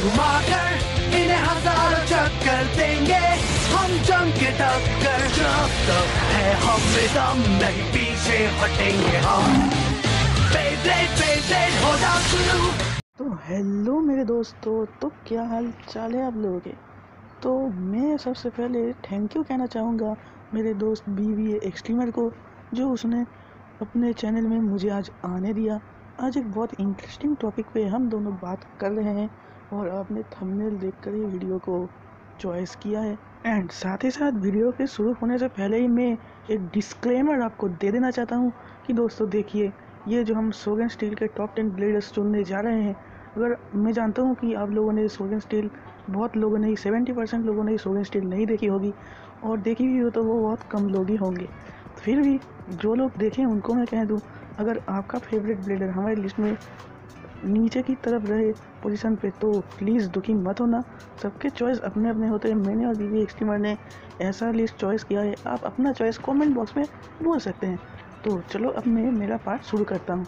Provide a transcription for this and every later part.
घुमाकर इन्हें हज़ारों चक्कर देंगे। हम जंग के टक्कर जब है हम दम नहीं पीछे हटेंगे हम। तो हेलो मेरे दोस्तों तो क्या हाल चाल है आप लोगों के? तो मैं सबसे पहले थैंक यू कहना चाहूँगा मेरे दोस्त बी वी एक्सट्रीमर को, जो उसने अपने चैनल में मुझे आज आने दिया। आज एक बहुत इंटरेस्टिंग टॉपिक पे हम दोनों बात कर रहे हैं। और आपने थंबनेल देखकर ही वीडियो को चॉइस किया है। एंड साथ ही साथ वीडियो के शुरू होने से पहले ही मैं एक डिस्क्लेमर आपको दे देना चाहता हूँ कि दोस्तों देखिए, ये जो हम सोगन स्टील के टॉप टेन ब्लेडर्स चुनने जा रहे हैं, अगर मैं जानता हूँ कि आप लोगों ने सोगन स्टील बहुत लोगों ने ही सेवेंटी परसेंट लोगों ने सोगन स्टील नहीं देखी होगी और देखी भी हो तो वो बहुत कम लोग ही होंगे। फिर भी जो लोग देखें उनको मैं कह दूँ, अगर आपका फेवरेट ब्लेडर हमारी लिस्ट में नीचे की तरफ़ रहे पोजीशन पे तो प्लीज़ दुखी मत होना। सबके चॉइस अपने अपने होते हैं। मैंने और बीबी एक्सट्रीमर ने ऐसा लिस्ट चॉइस किया है। आप अपना चॉइस कमेंट बॉक्स में बोल सकते हैं। तो चलो अब मैं मेरा पार्ट शुरू करता हूँ।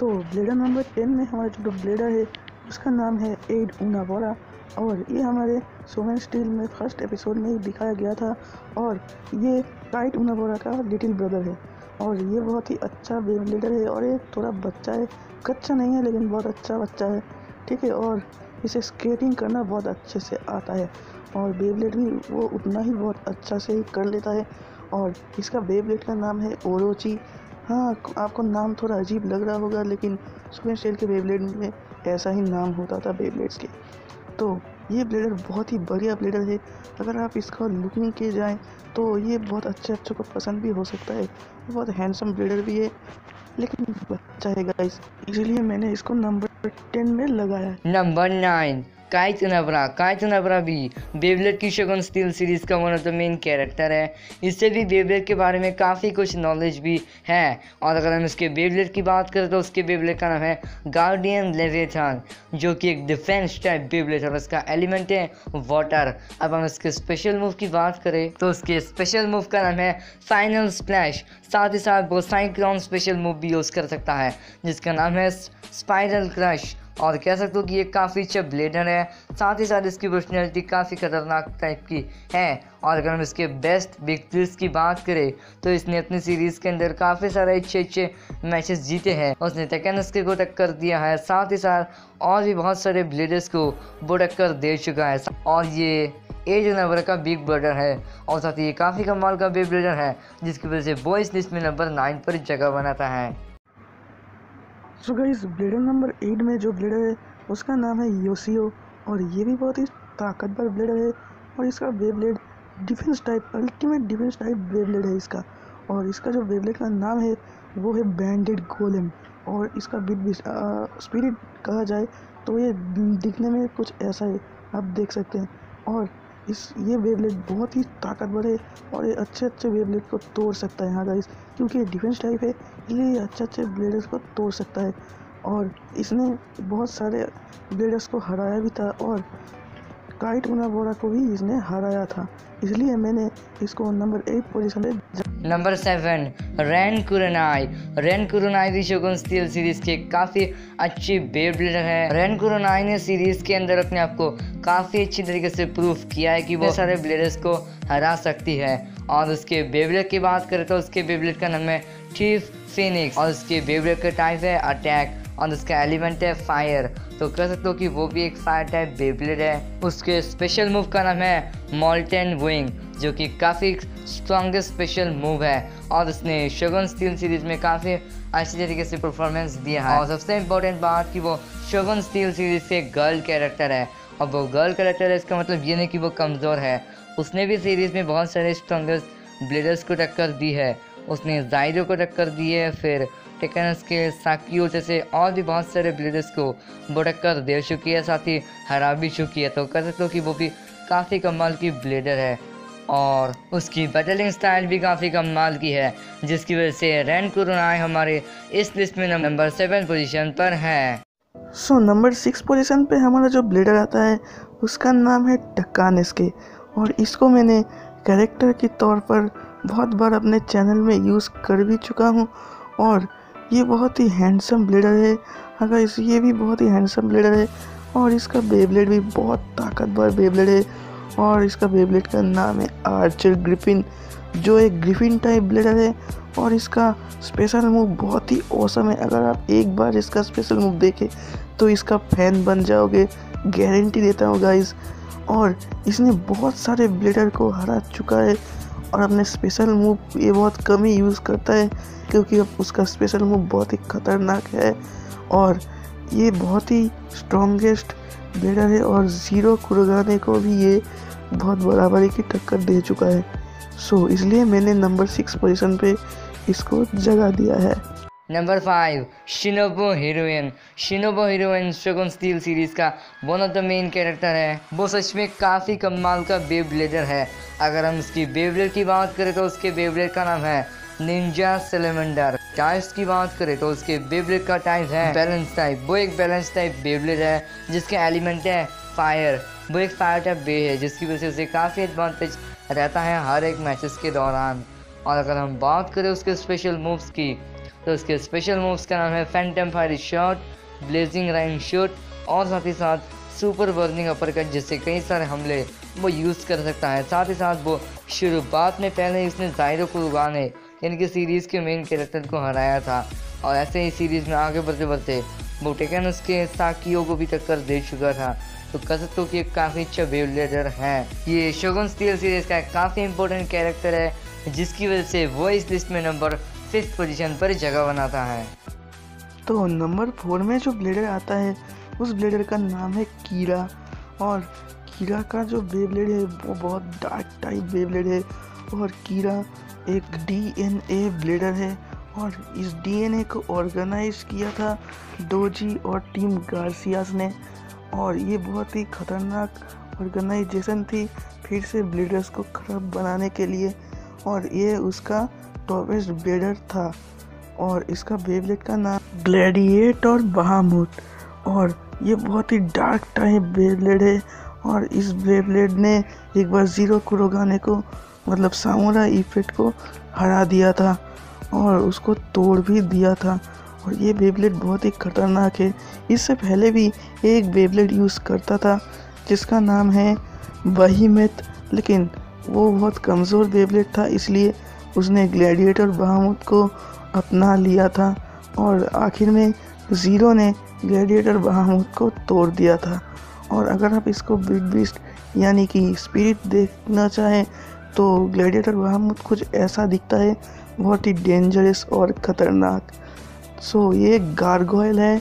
तो ब्लेडर नंबर टेन में हमारा जो ब्लेडर है। उसका नाम है एड ऊना बोरा और ये हमारे सोमन स्टील में फ़र्स्ट एपिसोड में दिखाया गया था। और ये टाइट ऊना बोरा का लिटिल ब्रदर है। और ये बहुत ही अच्छा बेब लीडर है और ये थोड़ा बच्चा है। कच्चा नहीं है, लेकिन बहुत अच्छा बच्चा है। ठीक है, और इसे स्केटिंग करना बहुत अच्छे से आता है। और बेबलेट भी वो उतना ही बहुत अच्छा से ही कर लेता है। और इसका बेबलेट का नाम है ओरोची हाँ आपको नाम थोड़ा अजीब लग रहा होगा, लेकिन सुपर स्टेल के बेबलेट में ऐसा ही नाम होता था बेबलेट्स के। तो ये ब्लेडर बहुत ही बढ़िया ब्लेडर है। अगर आप इसका लुकिंग के जाएँ तो ये बहुत अच्छे अच्छों को पसंद भी हो सकता है। बहुत हैंडसम ब्लेडर भी है। लेकिन बच्चा है गाइस इसलिए मैंने इसको नंबर टेन में लगाया number nine Kite Unabara Kite Unabara भी बेबलेट की शगुन स्टील सीरीज़ का one of the main character है। इससे भी बेबलेट के बारे में काफ़ी कुछ नॉलेज भी है। और अगर हम इसके बेबलेट की बात करें तो उसके बेबलेट का नाम है गार्डियन लेवेथान जो कि एक डिफेंस टाइप बेबलेट और उसका एलिमेंट है वाटर अब हम इसके स्पेशल मूव की बात करें तो उसके स्पेशल मूव का नाम है फाइनल स्प्लैश साथ ही साथ वो साइक्लॉन स्पेशल मूव भी यूज़ कर सकता है, जिसका नाम है स्पाइरल क्रश और कह सकते हो कि ये काफ़ी अच्छा ब्लेडर है। साथ ही साथ इसकी पर्सनैलिटी काफ़ी ख़तरनाक टाइप की है। और अगर हम इसके बेस्ट विक्ट्रीज की बात करें तो इसने अपनी सीरीज़ के अंदर काफ़ी सारे अच्छे अच्छे मैचेस जीते हैं। उसने टेकनस्के को टक्कर दिया है। साथ ही साथ और भी बहुत सारे ब्लेडर्स को वो टक्कर दे चुका है। और ये एज नंबर का बिग ब्रदर है। और साथ ही ये काफ़ी कमाल का बिग ब्रदर है, जिसकी वजह से इस लिस्ट में नंबर नाइन पर जगह बनाता है। So guys blader number eight में जो ब्लेडर है, उसका नाम है योसियो और ये भी बहुत ही ताकतवर ब्लेडर है और इसका Beyblade defence type ultimate defence type Beyblade है इसका। और इसका जो वेबलेड का नाम है, वो है बैंडेड गोलम और इसका बिट स्पिरिट कहा जाए तो ये दिखने में कुछ ऐसा है, आप देख सकते हैं। और इस ये वेवलेट बहुत ही ताकतवर है और ये अच्छे अच्छे वेवलेट को तोड़ सकता है यहाँ गाइस क्योंकि ये डिफेंस टाइप है, इसलिए ये अच्छे अच्छे ब्लेडर्स को तोड़ सकता है। और इसने बहुत सारे ब्लेडर्स को हराया भी था और काइट उना बोरा को भी इसने हराया था, इसलिए मैंने इसको नंबर एट पोजीशन पे number seven Ren Kurenai. Ren Kurenai भी शोगन स्टील सीरीज़ के काफ़ी अच्छी बेब ब्लेडर है। रैन कुरनाई ने सीरीज़ के अंदर अपने आप को काफ़ी अच्छी तरीके से प्रूफ किया है कि वो सारे ब्लेडर्स को हरा सकती है। और उसके बेबलेट की बात करें तो उसके बेबलेट का नाम है चीफ फिनिक्स और उसके बेबलेट का टाइप है अटैक और उसका एलिमेंट है फायर तो कह सकते हो कि वो भी एक फायर टाइप बेबलेट है। उसके स्पेशल मूव का नाम है मॉल्टन विंग जो कि काफ़ी स्ट्रॉन्गेस्ट स्पेशल मूव है। और उसने शगन स्टील सीरीज़ में काफ़ी अच्छी तरीके से परफॉर्मेंस दिया है। और सबसे इम्पोर्टेंट बात कि वो शगन स्टील सीरीज़ से गर्ल कैरेक्टर है। और वो गर्ल कैरेक्टर है, इसका मतलब ये नहीं कि वो कमज़ोर है। उसने भी सीरीज़ में बहुत सारे स्ट्रॉन्गेस्ट ब्लेडर्स को टक्कर दी है। उसने जायरो को टक्कर दी है फिर टेकनस के साकियो जैसे और भी बहुत सारे ब्लेडर्स को वो टक्कर दे चुकी है, साथ ही हरा भी चुकी है। तो कह सकते हो कि वो भी काफ़ी कमाल की ब्लेडर है और उसकी बैटलिंग स्टाइल भी काफ़ी कमाल की है, जिसकी वजह से रैन कुरुनाई हमारे इस लिस्ट में नंबर सेवन पोजीशन पर है। सो नंबर सिक्स पोजीशन पे हमारा जो ब्लेडर आता है, उसका नाम है टक्कानिस्के और इसको मैंने कैरेक्टर के तौर पर बहुत बार अपने चैनल में यूज़ कर भी चुका हूँ और ये बहुत ही हैंडसम ब्लेडर है। अगर इस, ये भी बहुत ही हैंडसम ब्लेडर है और इसका बेबलेट भी बहुत ताकतवर बेबलेट है और इसका बेबलेट का नाम है आर्चर ग्रिफिन, जो एक ग्रिफिन टाइप ब्लेडर है और इसका स्पेशल मूव बहुत ही औसम है। अगर आप एक बार इसका स्पेशल मूव देखें तो इसका फ़ैन बन जाओगे, गारंटी देता हूँ गाइस। और इसने बहुत सारे ब्लेडर को हरा चुका है और अपने स्पेशल मूव ये बहुत कम ही यूज़ करता है क्योंकि अब उसका स्पेशल मूव बहुत ही खतरनाक है। और ये बहुत ही स्ट्रॉन्गेस्ट बेडर है और ज़ीरो कुरगाने को भी ये बहुत बराबरी की टक्कर दे चुका है। सो so, इसलिए मैंने नंबर सिक्स पोजीशन पे इसको जगह दिया है। Number five Shinobu heroine Shinobu heroine Shogun Steel series का one of the main character है। वो सच में काफ़ी कमाल का बेब ब्लेडर है। अगर हम उसकी बेबलेट की बात करें तो उसके बेबलेट का नाम है निंजा सेलेमेंडर टाइप्स की बात करें तो उसके बेबलेट का टाइप है बैलेंस टाइप वो एक बैलेंस टाइप बेबलेट है, जिसके एलिमेंट है फायर वो एक फायर टाइप बे है, जिसकी वजह से उसे काफ़ी एडवांटेज रहता है हर एक मैचेस के दौरान। और अगर हम बात करें उसके स्पेशल मूव्स की तो उसके स्पेशल मूव्स का नाम है phantom fire shot blazing rain shot और साथ ही साथ सुपर बर्निंग अपर कट जिससे कई सारे हमले वो यूज़ कर सकता है। साथ ही साथ वो शुरुआत में पहले उसने जायरो को उगाने यानी कि सीरीज़ के मेन कैरेक्टर को हराया था। और ऐसे ही सीरीज़ में आगे बढ़ते बढ़ते वो टेकन उसके साकियों को भी टक्कर दे चुका था। तो हो कि काफ़ी अच्छा वेव लीडर है। ये शोगन स्टील सीरीज़ का एक काफ़ी इंपॉर्टेंट कैरेक्टर है, जिसकी वजह से वो इस लिस्ट में नंबर फिफ्थ पोजीशन पर जगह बनाता है। तो नंबर फोर में जो ब्लेडर आता है, उस ब्लेडर का नाम है कीरा। और कीरा का जो बेब्लेड है, वो बहुत डार्क टाइप बेब्लेड है। और कीरा एक डीएनए ब्लेडर है। और इस डीएनए को ऑर्गेनाइज किया था डोजी और टीम गार्सियास ने। और ये बहुत ही खतरनाक ऑर्गेनाइजेशन थी फिर से ब्लेडर्स को खराब बनाने के लिए। और ये उसका टॉपेस्ट ब्लेडर था और इसका बेबलेट का नाम ग्लैडिएट और बहामुट और ये बहुत ही डार्क टाइप बेबलेट है और इस बेबलेट ने एक बार ज़ीरो कुरोगाने को मतलब सामोरा इफ़ेक्ट को हरा दिया था और उसको तोड़ भी दिया था। और ये बेबलेट बहुत ही खतरनाक है। इससे पहले भी एक बेबलेट यूज़ करता था, जिसका नाम है बहीमेत, लेकिन वो बहुत कमज़ोर बेबलेट था, इसलिए उसने ग्लैडिएटर बहामुत को अपना लिया था और आखिर में ज़ीरो ने ग्लैडिएटर बहामुत को तोड़ दिया था। और अगर आप इसको बिग बीस्ट यानी कि स्पिरिट देखना चाहें तो ग्लैडिएटर बहामुत कुछ ऐसा दिखता है, बहुत ही डेंजरस और ख़तरनाक। सो ये गार्गोयल है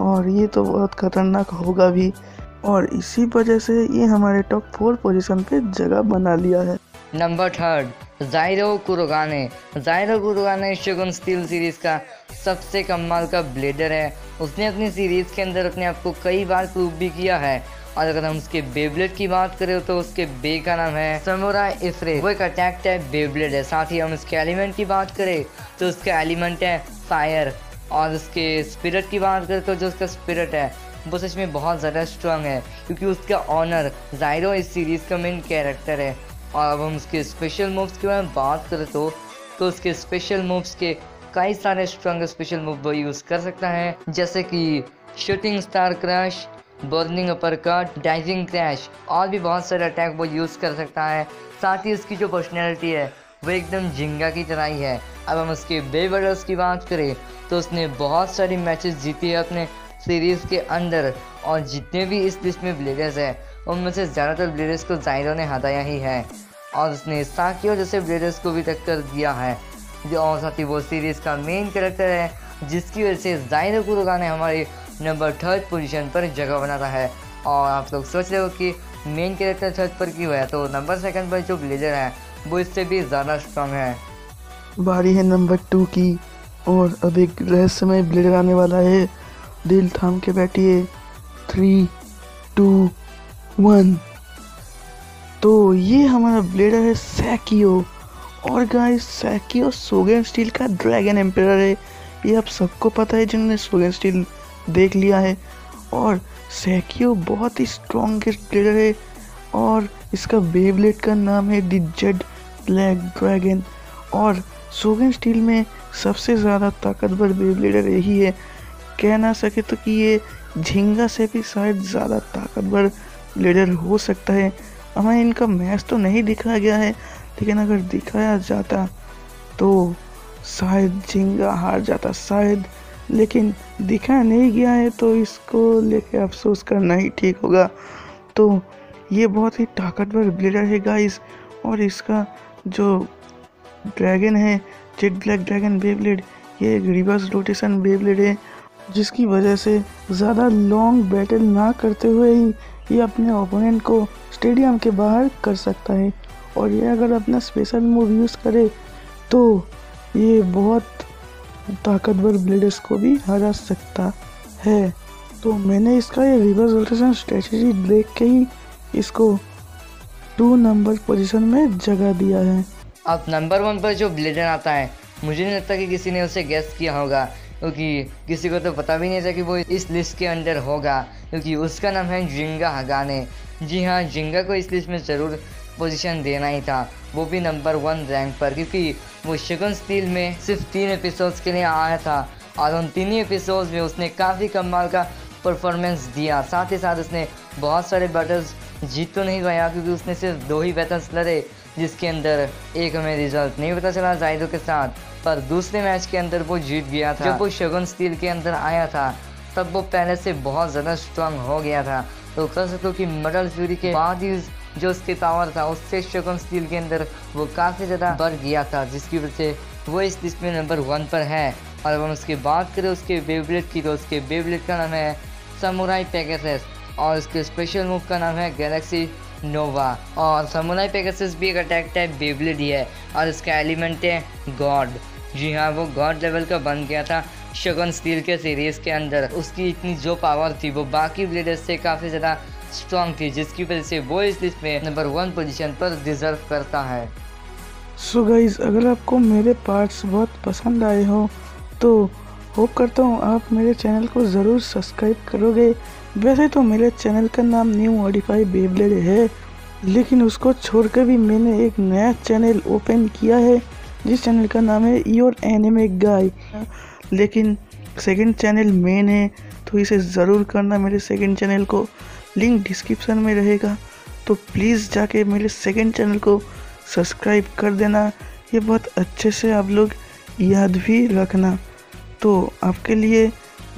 और ये तो बहुत ख़तरनाक होगा भी। और इसी वजह से ये हमारे टॉप फोर पोजीशन पे जगह बना लिया है। Number third Gyro Kurogane Gyro Kurogane Shogun steel series का सबसे कमाल का ब्लेडर है। उसने अपनी सीरीज़ के अंदर अपने आप को कई बार प्रूव भी किया है। और अगर हम उसके बेबलेट की बात करें तो उसके बे का नाम है समोरा इफ्रे वो एक अटैक टाइप बेबलेट है। साथ ही हम उसके एलिमेंट की बात करें तो उसका एलिमेंट है फायर और उसके स्पिरिट की बात करें तो जो उसका स्पिरिट है, वो सच में बहुत ज़्यादा स्ट्रांग है। क्योंकि उसका ऑनर जायरो इस सीरीज़ का मेन कैरेक्टर है। और अब हम उसके स्पेशल मूव्स के बारे में बात करें तो तो उसके स्पेशल मूव्स के कई सारे स्ट्रॉन्ग स्पेशल मूव वो यूज़ कर सकता है। जैसे कि shooting star crush burning uppercut dazing crash और भी बहुत सारे अटैक वो यूज़ कर सकता है। साथ ही उसकी जो पर्सनैलिटी है, वो एकदम झिंगा की तरह ही है। अब हम उसके बेवर्डर्स की बात करें तो उसने बहुत सारी मैचेस जीती है अपने। सीरीज़ के अंदर। और जितने भी इस लिस्ट में ब्लेडर्स हैं, उनमें से ज़्यादातर ब्लेडर्स को जायरो ने हटाया ही है। और उसने साकियो जैसे ब्लेडर्स को भी टक्कर दिया है। और साथ ही वो सीरीज़ का मेन कैरेक्टर है, जिसकी वजह से जायरो कुरुगा ने हमारी नंबर थर्ड पोजीशन पर जगह बनाता है। और आप लोग सोच रहे हो कि मेन कैरेक्टर थर्ड पर क्यों है? तो नंबर सेकंड पर जो ब्लेडर है, वो इससे भी ज़्यादा स्ट्रॉन्ग है। बारी है नंबर टू की। और अब एक रहस्यमय ब्लेडर आने वाला है। दिल थाम के बैठिए। थ्री टू वन तो ये हमारा ब्लेडर है सैकियो और गाइस सैकियो सोगेन स्टील का ड्रैगन एम्पेयर है। ये आप सबको पता है जिन्होंने सोगेन स्टील देख लिया है। और सैकियो बहुत ही स्ट्रॉन्गेस्ट ब्लेडर है। और इसका बेब्लेड का नाम है द जेड ब्लैक ड्रैगन और सोगन स्टील में सबसे ज़्यादा ताकतवर बेब्लेडर यही है। कह ना सके तो कि ये झिंगा से भी शायद ज़्यादा ताकतवर लीडर हो सकता है। हमें इनका मैच तो नहीं दिखाया गया है, लेकिन अगर दिखाया जाता तो शायद झिंगा हार जाता शायद, लेकिन दिखाया नहीं गया है तो इसको लेके अफसोस करना ही ठीक होगा। तो ये बहुत ही ताकतवर ब्लेडर है गाइस और इसका जो ड्रैगन है जेट ब्लैक ड्रैगन बेब्लेड ये एक रिवर्स रोटेशन बेब्लेड है। जिसकी वजह से ज़्यादा लॉन्ग बैटल ना करते हुए ही ये अपने ओपोनेंट को स्टेडियम के बाहर कर सकता है। और ये अगर अपना स्पेशल मूव यूज़ करे तो ये बहुत ताकतवर ब्लेडर्स को भी हरा सकता है। तो मैंने इसका ये रिवर्स रोटेशन स्ट्रेटजी देख के ही इसको टू नंबर पोजीशन में जगह दिया है। अब नंबर वन पर जो ब्लेडर आता है, मुझे नहीं लगता कि किसी ने उसे गेस किया होगा। क्योंकि किसी को तो पता भी नहीं था कि वो इस लिस्ट के अंदर होगा, क्योंकि उसका नाम है जिंगा हगाने। जी हाँ जिंगा को इस लिस्ट में ज़रूर पोजीशन देना ही था। वो भी नंबर वन रैंक पर, क्योंकि वो शगन स्टील में सिर्फ़ तीन एपिसोड्स के लिए आया था। और उन तीन ही एपिसोड्स में उसने काफ़ी कमाल का परफॉर्मेंस दिया। साथ ही साथ उसने बहुत सारे बैटल्स जीत तो नहीं पाया, क्योंकि उसने सिर्फ़ दो ही बैटल्स लड़े, जिसके अंदर एक हमें रिज़ल्ट नहीं पता चला जायदो के साथ। पर दूसरे मैच के अंदर वो जीत गया था। जब वो शगुन स्टील के अंदर आया था तब वो पहले से बहुत ज़्यादा स्ट्रांग हो गया था। तो कह सकते हो कि मडल फ्यूरी के बाद ही जो उसकी पावर था उससे शगुन स्टील के अंदर वो काफ़ी ज़्यादा बढ़ गया था जिसकी वजह से वो इस लिस्ट में नंबर वन पर है। और अगर हम उसकी बात करें उसके बेबलेट की तो उसके बेबलेट का नाम है समुराई पेगासस और उसके स्पेशल मूव का नाम है गैलेक्सी नोवा और समुराई पेगासस भी एक अटैक टाइप बेबलेट ही है और इसका एलिमेंट है गॉड जी हाँ वो गॉड लेवल का बन गया था शगन स्टील के सीरीज़ के अंदर। उसकी इतनी जो पावर थी, वो बाकी ब्लेडर्स से काफ़ी ज़्यादा स्ट्रॉन्ग थी, जिसकी वजह से वो इस लिस्ट में नंबर वन पोजीशन पर डिजर्व करता है। सो so गाइज़ अगर आपको मेरे पार्ट्स बहुत पसंद आए हो तो होप करता हूँ आप मेरे चैनल को ज़रूर सब्सक्राइब करोगे। वैसे तो मेरे चैनल का नाम न्यू मॉडिफाई बेबलेड है, लेकिन उसको छोड़कर भी मैंने एक नया चैनल ओपन किया है। जिस चैनल का नाम है योर एनिमे गाय। लेकिन सेकंड चैनल मेन है तो इसे ज़रूर करना मेरे सेकंड चैनल को। लिंक डिस्क्रिप्शन में रहेगा। तो प्लीज़ जाके मेरे सेकंड चैनल को सब्सक्राइब कर देना। ये बहुत अच्छे से आप लोग याद भी रखना। तो आपके लिए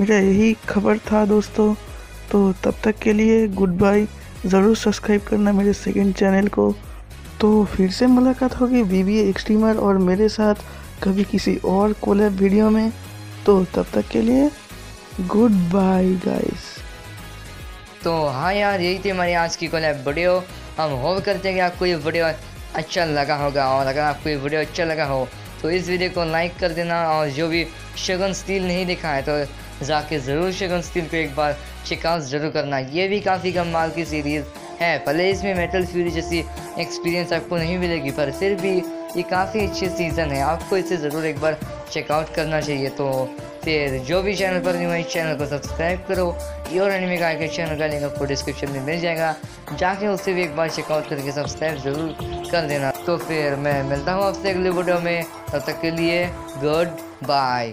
मेरा यही खबर था दोस्तों। तो तब तक के लिए गुड बाय ज़रूर सब्सक्राइब करना मेरे सेकंड चैनल को। तो फिर से मुलाकात होगी वी बी एक्सट्रीमर और मेरे साथ कभी किसी और कोलैब वीडियो में। तो तब तक के लिए गुड बाय गाइस तो हाँ यार, यही थी हमारी आज की कोलैब वीडियो हम होप करते हैं कि आपको ये वीडियो अच्छा लगा होगा और अगर आपको ये वीडियो अच्छा लगा हो तो इस वीडियो को लाइक कर देना और जो भी शगन स्टील नहीं दिखा है तो जाके ज़रूर शगन स्टील को एक बार चेकआउट ज़रूर करना। ये भी काफ़ी कमाल की सीरीज़ है। भले इसमें मेटल फ्यूरी जैसी एक्सपीरियंस आपको नहीं मिलेगी, पर फिर भी ये काफ़ी अच्छी सीज़न है। आपको इसे ज़रूर एक बार चेकआउट करना चाहिए। तो फिर जो भी चैनल पर नहीं हुआ इस चैनल को सब्सक्राइब करो। और एनिमे का के चैनल का लिंक आपको डिस्क्रिप्शन में मिल जाएगा। जाके उसे भी एक बार चेकआउट करके सब्सक्राइब ज़रूर कर देना। तो फिर मैं मिलता हूँ आपसे अगले वीडियो में। तब तक के लिए गुड बाय